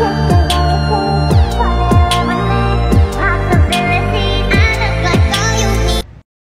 Whoa.